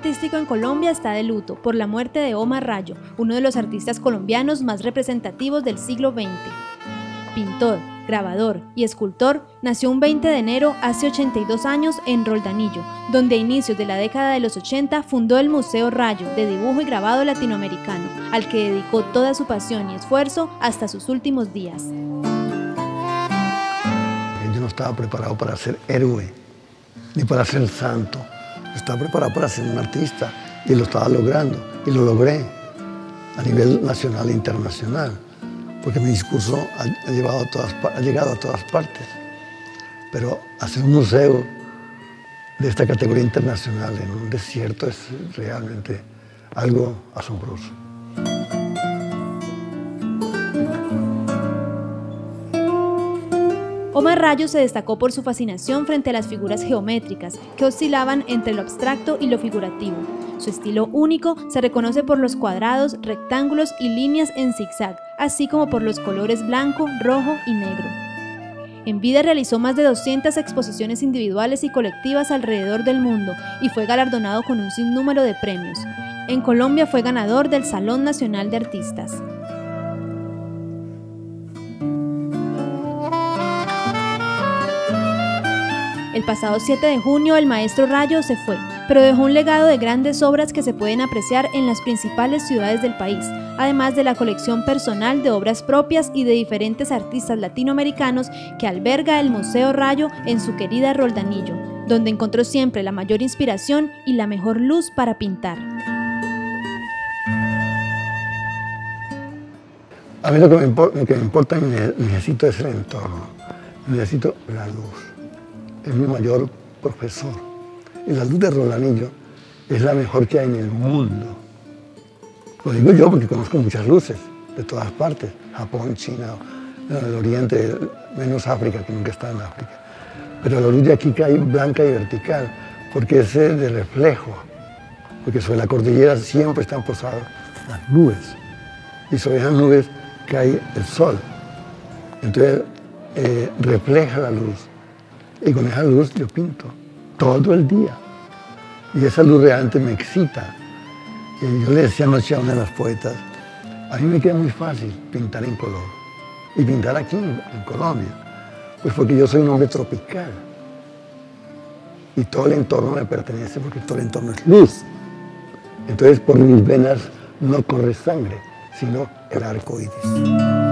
artístico en Colombia está de luto por la muerte de Omar Rayo, uno de los artistas colombianos más representativos del siglo XX. Pintor, grabador y escultor, nació un 20 de enero hace 82 años en Roldanillo, donde a inicios de la década de los 80 fundó el Museo Rayo de Dibujo y Grabado Latinoamericano, al que dedicó toda su pasión y esfuerzo hasta sus últimos días. Yo no estaba preparado para ser héroe, ni para ser santo. Estaba preparado para ser un artista y lo estaba logrando, y lo logré a nivel nacional e internacional porque mi discurso ha, llevado todas, ha llegado a todas partes. Pero hacer un museo de esta categoría internacional en un desierto es realmente algo asombroso. Omar Rayo se destacó por su fascinación frente a las figuras geométricas, que oscilaban entre lo abstracto y lo figurativo. Su estilo único se reconoce por los cuadrados, rectángulos y líneas en zigzag, así como por los colores blanco, rojo y negro. En vida realizó más de 200 exposiciones individuales y colectivas alrededor del mundo y fue galardonado con un sinnúmero de premios. En Colombia fue ganador del Salón Nacional de Artistas. El pasado 7 de junio el maestro Rayo se fue, pero dejó un legado de grandes obras que se pueden apreciar en las principales ciudades del país, además de la colección personal de obras propias y de diferentes artistas latinoamericanos que alberga el Museo Rayo en su querida Roldanillo, donde encontró siempre la mayor inspiración y la mejor luz para pintar. A mí lo que me, importa, lo necesito es el entorno, necesito la luz es mi mayor profesor. Y la luz de Rolanillo es la mejor que hay en el mundo. Lo digo yo porque conozco muchas luces de todas partes, Japón, China, el Oriente, menos África, que nunca está en África. Pero la luz de aquí cae blanca y vertical, porque es de reflejo, porque sobre la cordillera siempre están posadas las nubes, y sobre esas nubes cae el sol. Entonces eh, refleja la luz y con esa luz yo pinto todo el día. Y esa luz realmente me excita. Y yo le decía anoche a una de las poetas, a mí me queda muy fácil pintar en color. Y pintar aquí, en, Colombia. Pues porque yo soy un hombre tropical. Y todo el entorno me pertenece porque todo el entorno es luz. Entonces por mis venas no corre sangre, sino el arco iris.